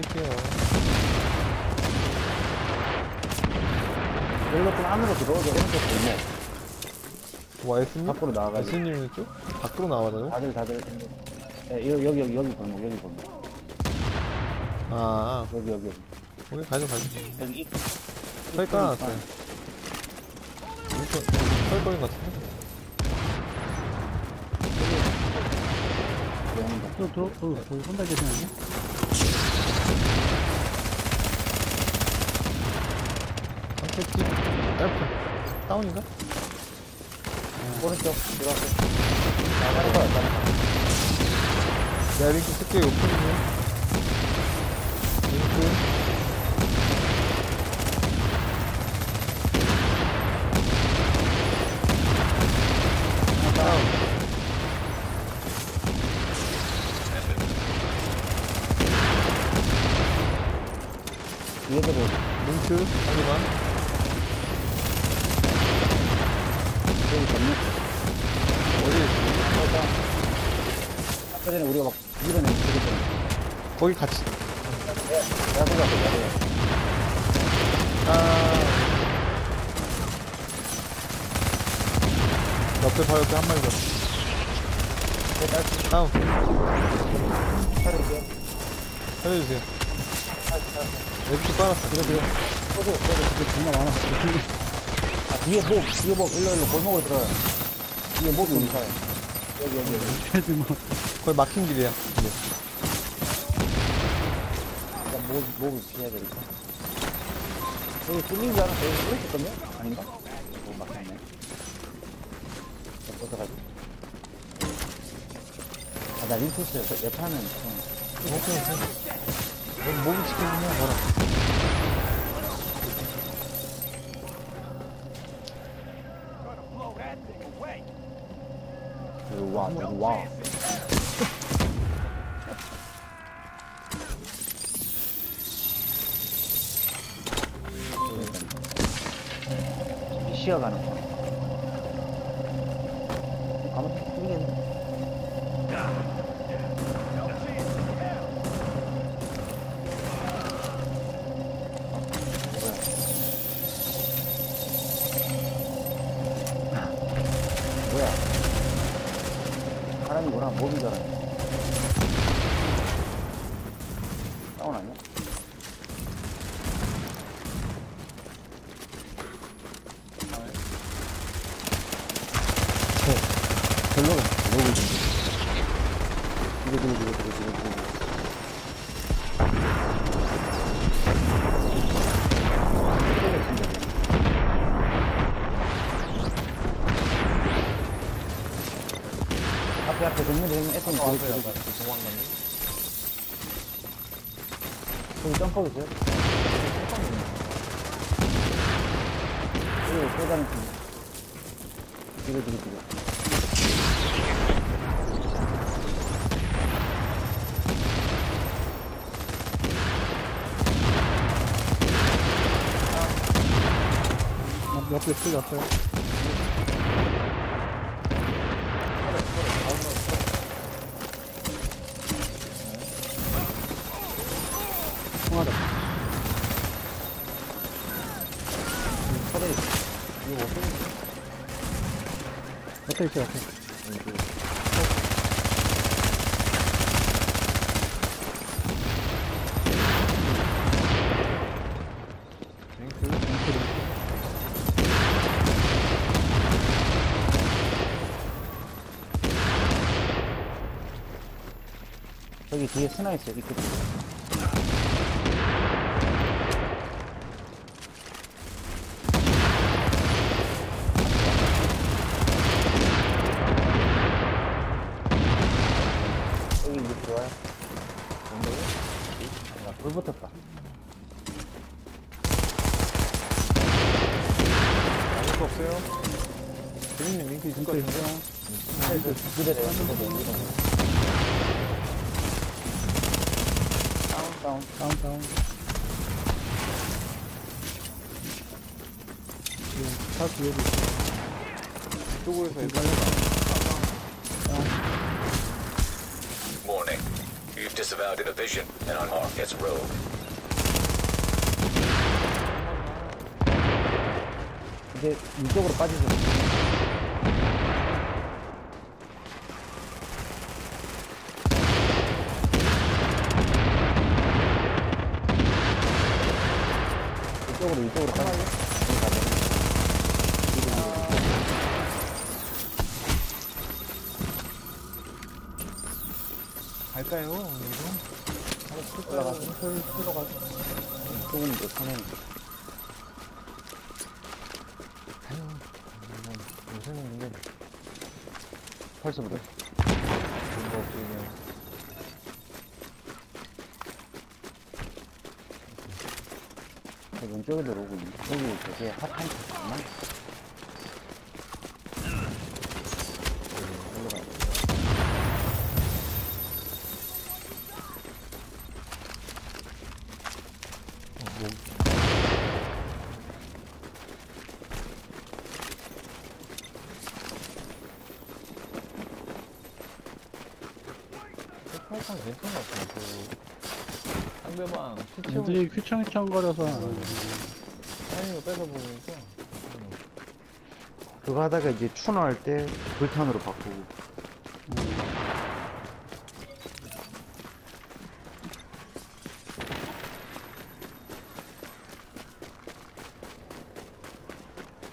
깰게요. 여기가 좀 안으로 들어오죠. 오른쪽 골목. 와, S님? 밖으로 나와가지고. S님 쪽? 밖으로 나와다요? 다들, 다들. 예, 여기, 여기, 여기, 여기 골목, 여기 골목. 아, 여기, 여기, 여기. 오케이, 가죠, 가죠. 여기 입. 설 깔아놨어요. 이거 설거인 것 같은데? 또, 또, 또, 거기 혼자 계시나요? 상태집 짧게. 다운인가? 오른쪽 들어가서. 나가는 거야, 나가는 거. 야, 링크 쓸게, 오픈이네. 링크. 다운. 뒤에도 보 링크, 하지만. 여기 건너. 어디, 아까 아까 전에 우리가 막 밀어낸 그랬잖아. 거기 같이. 야구가 그 야구가. 아. 옆에 봐, 옆에 한 마리 더. 다운. 차려줄게. 살려주세요. 앱시 빨았어. 그래, 그래. 쏘고, 쏘고. 이게 정말 많아. 아, 뒤에 목, 뒤에 목, 일로, 일로 골목으로 들어가요. 뒤에 목이 우리 사요. 여기, 여기, 여기. 뭐, 거의 막힌 길이야. 일단 목, 목을 피해야 되겠다. 여기 뚫린 줄 알았어. 여기 뚫렸었거든요? 아닌가? 목 막혔네. 뻗어가지고. 아, 나 링크스 옆에 하면 좀. 오케이, 오케이. 너 목이 지키면 뭐라. 와, 여기 와. 쉬어가는 거. 가만 뚫리겠네. 뭐야? 사람이구나, 몸인 줄알았네. 다운 아니야? 별로가. 로그 좀. 이거, 이거, 이거, 이거, 이거, 이거, 이거. 앞에 앞에 정면에 있는 애통 아, 보고 그래, 있어요. 맞아. 도망갔네. 거기 점퍼 있어요? 그리고 쏘다는 중. 이거 이거 이거. 옆- 옆에 풀렸어요. 통하다. 서대 이거 어떻게 있어요, 옆 뒤에 스나 있어요. 이렇게. 여기 이제 좋아요. 뭔데요? 불 붙었다. 아무 거 없어요. 재밌는 링크 있을 것 같은데. 기다려요. 기다려요. 다운, 다운. 다운, 다운. 지금 차 뒤에도 있어요. 이쪽으로 해서 애들 Warning. You've disavowed in a vision and unmarked as rogue. 이제 이쪽으로 빠지죠. 이 쪽으로 이쪽으로 빠지죠. 갈까요? 여기로? 올라가서 풀 풀러 가죠. 조금 더 편해. 아유, 뭐, 요새는 근데 펄스부터. 뭔가 없으면 왼쪽에 들어오고. 여기 되게 핫한. 올라가요. 팔상 괜찮은 것 같아요. 그 상대방 애들이 휘청휘청거려서. 타이밍을 뺏어보니까 그거 하다가 이제 추노할 때 불탄으로 바꾸고.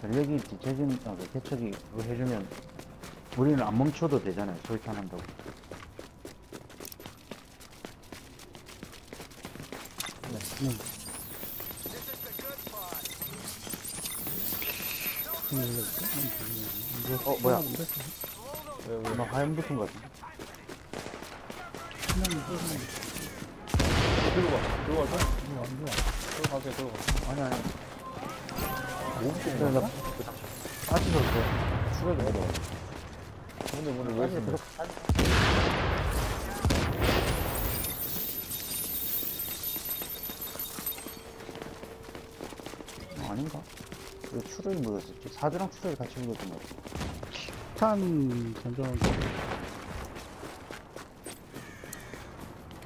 전력이 뒤쳐진, 아, 그 개척이 그거 해주면 우리는 안 멈춰도 되잖아요. 솔탄한다고. 어, 뭐야. 막 화염 붙은 거 같은데. 들어가, 들어가서? 들어가게, 들어가. 아니, 아니. 몸 좀. 그래, 나 빠지서 그래. 좀 해봐. 근데 뭔데 왜 그래? 계속 어, 아닌가? 왜 추를 묻었었지? 사주랑 추를 같이 묻었던 것 같아. 탄 전전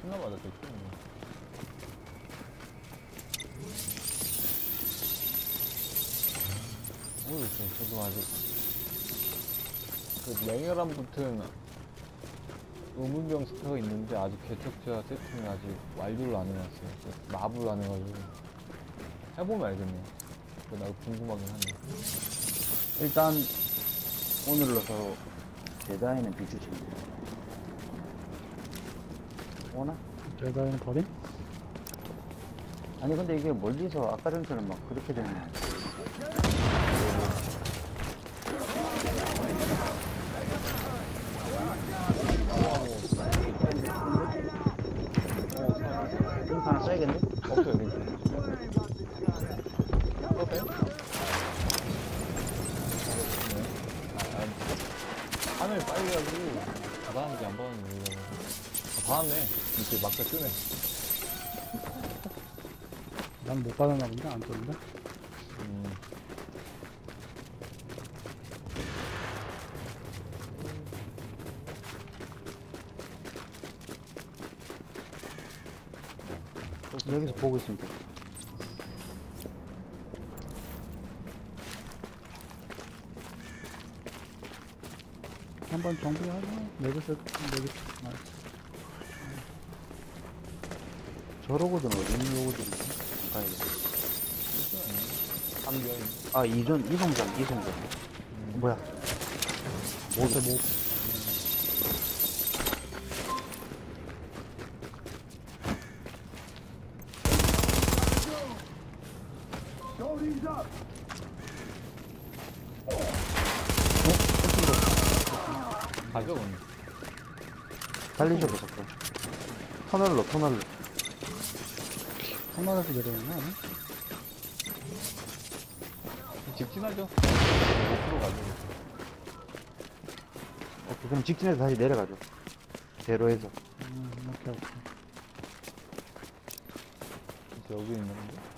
끝나 맞았겠지. 모르겠어요. 저도 아직 그 맹혈암 붙은 의문병 스타가 있는데 아직 개척자 세팅이 아직 완료를 안 해놨어요. 그 마블 안 해가지고 해보면 알겠네요. 그 나도 궁금하긴 한데. 일단, 오늘로서 제다에는 비추집니다. 오나? 제다에는 버림? 아니, 근데 이게 멀리서 아까 전처럼 막 그렇게 되면. 하늘 빨리 가지고 받았는지 안 받았는지 모르겠어. 아, 받았네. 이렇게 막다 뜨네. 난 못 받았나 본데? 안 떴는데? 음. 여기서 보고 돼. 한번 정비하고 내비스 내비 아, 저러고든 어디 있는 로고든 가야겠다. 삼견. 아, 이전, 이송전, 이송전. 뭐야? 못해 못 가죠, 오늘. 달리셔보셨고. 터널로, 터널로. 한마디서 내려오는 거 아니야? 직진하죠. 5% 가죠. 오케이, 그럼 직진해서 다시 내려가죠. 대로에서. 음, 오케이 오케이 여기 있는데.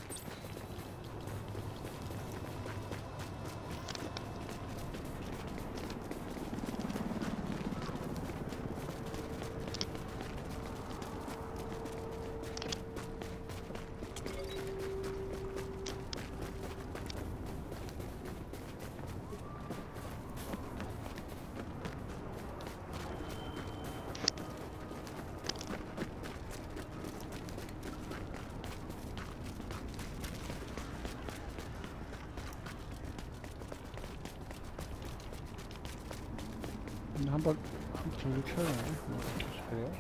근데 한번 저기 켜야 돼. 그래요?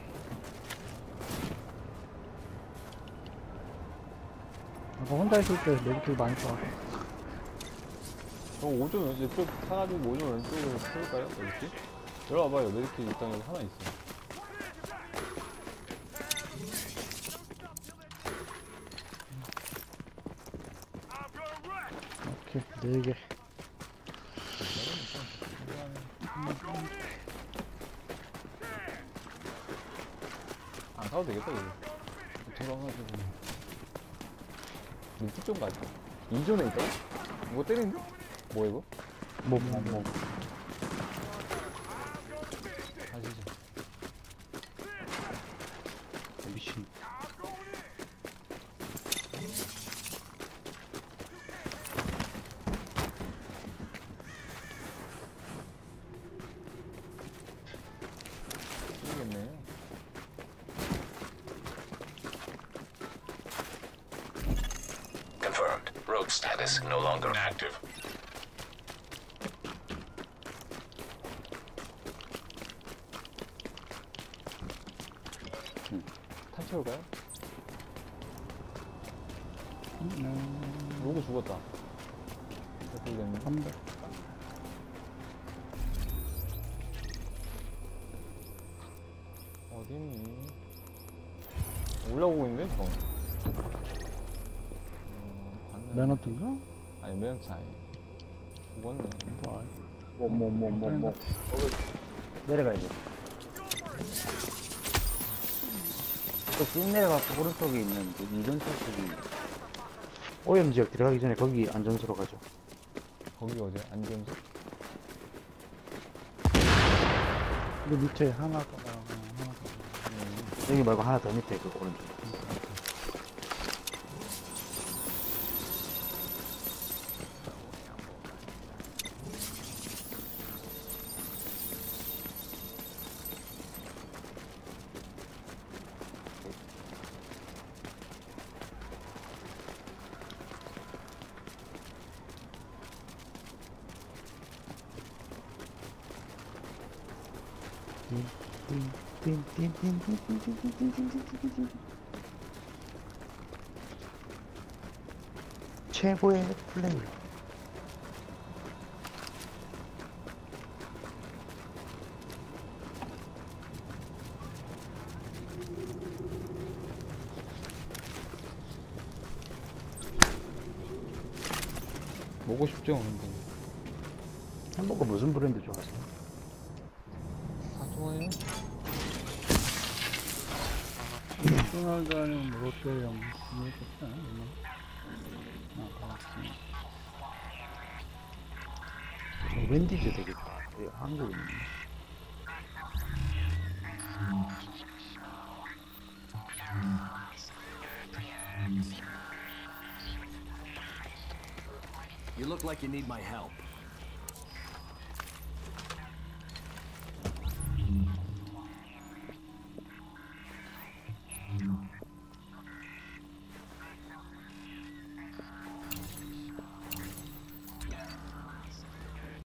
아까 혼자 있을 때 네기티브 많이 써. 저 오점 왼쪽 사가지고 오점 왼쪽으로 풀까요? 이렇게? 들어와봐요. 메디킷 일단 여기 하나 있어. 오케이, 네 개. 사도 되겠다 이거. 들어가가지고. 눈빛 좀 가자. 이전에 있다? 이거 때리는데? 뭐야 이거? 뭐, 뭐, 뭐. 가시죠. 미친. 모르겠네. Confirmed. Rogue status no longer active. 탄 채울까요? 음, 로고 죽었다. 모르겠네. 300. 어디 있니? 올라오고 있네, 저. 레너트인가? 아니, 맨 차이. 죽었네. 와, 뭐, 뭐, 뭐, 뭐, 뭐. 내려가야 돼. 또쭉 내려가서 오른쪽에 있는 그 이전소 쪽이 오염 지역 들어가기 전에 거기 안전소로 가죠. 거기 어디야? 안전소? 그 밑에 하나가, 어, 하나가. 음. 여기 말고 하나 더 밑에 그 오른쪽. 최고의 플레이. 먹고 싶죠, 근데. 햄버거 무슨 브랜드 좋아하세요? 다 좋아해요? 맥도날드 아니면 뭐 롯데형 이거 좋지 않아? 아, 알았어. 웬디즈 되겠다. 여기 한국에 있네. You look like you need my help.